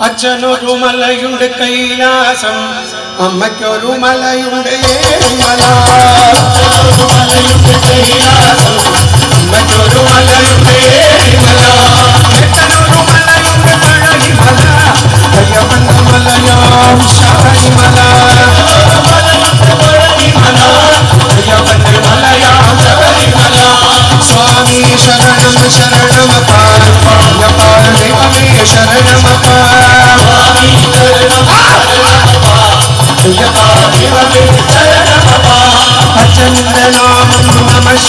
അച്ഛനൊരു മലയുണ്ട് കൈലാസം അമ്മയ്ക്കൊരു മലയുണ്ട് മലയുണ്ട് കൈലാസം അമ്മയ്ക്കൊരു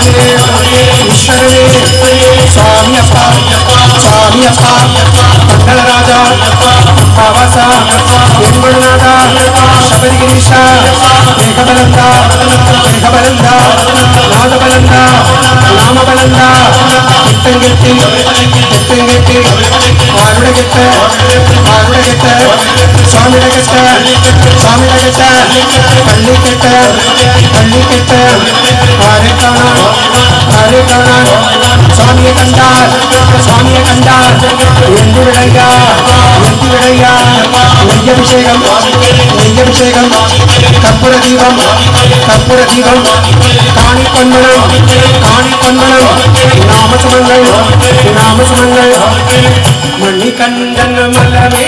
கிருஷ்ணனே சாமி அப்பா சாமி அப்பா. மங்களராஜா பாவாசா எங்கள்நாதா சபரிகிரீஷா மேகபலந்தா மேகபலந்தா நாதபலந்தா நாமபலந்தா. எட்டங்கெட்டி எட்டங்கெட்டி ஆருடகெட்ட ஆருடகெட்ட கெட்ட பள்ளி கெட்ட சுவாமியை கண்டார் சுவாமியை கண்டார் எந்தி விடையா எந்தி விடையா நெய்யபிஷேகம் நெய்யபிஷேகம் கற்பூர தீபம் கற்பூர கண்டன் மலமே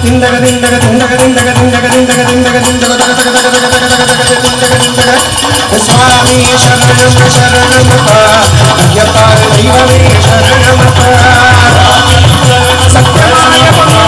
Sakya Sakya Sakya Sakya Sakya Sakya Sakya Sakya Sakya